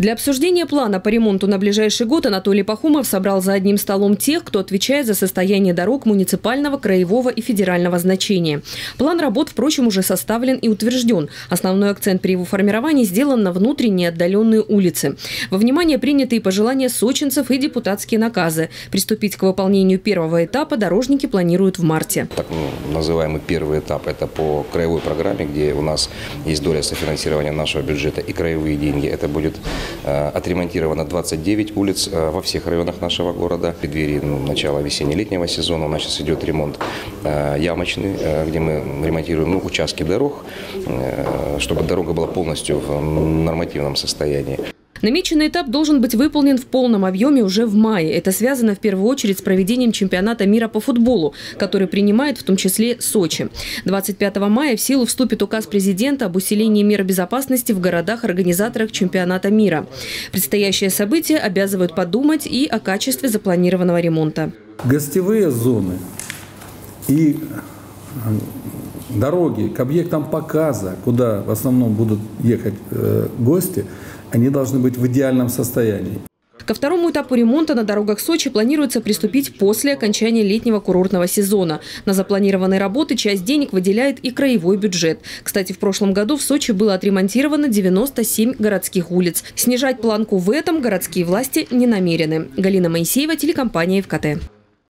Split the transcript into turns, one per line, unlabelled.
Для обсуждения плана по ремонту на ближайший год Анатолий Пахумов собрал за одним столом тех, кто отвечает за состояние дорог муниципального, краевого и федерального значения. План работ, впрочем, уже составлен и утвержден. Основной акцент при его формировании сделан на внутренние отдаленные улицы. Во внимание приняты и пожелания сочинцев, и депутатские наказы. Приступить к выполнению первого этапа дорожники планируют в марте.
Так называемый первый этап – это по краевой программе, где у нас есть доля софинансирования нашего бюджета и краевые деньги. Это будет отремонтировано 29 улиц э, во всех районах нашего города. В преддверии ну, начала весенне-летнего сезона у нас сейчас идет ремонт э, ямочный, где мы ремонтируем ну, участки дорог, чтобы дорога была полностью в нормативном состоянии.
Намеченный этап должен быть выполнен в полном объеме уже в мае. Это связано в первую очередь с проведением чемпионата мира по футболу, который принимает в том числе Сочи. 25 мая в силу вступит указ президента об усилении мер безопасности в городах-организаторах чемпионата мира. Предстоящее событие обязывают подумать и о качестве запланированного ремонта.
Гостевые зоны и дороги к объектам показа, куда в основном будут ехать э, гости, они должны быть в идеальном состоянии.
Ко второму этапу ремонта на дорогах Сочи планируется приступить после окончания летнего курортного сезона. На запланированные работы часть денег выделяет и краевой бюджет. Кстати, в прошлом году в Сочи было отремонтировано 97 городских улиц. Снижать планку в этом городские власти не намерены. Галина Моисеева, телекомпания ФКТ.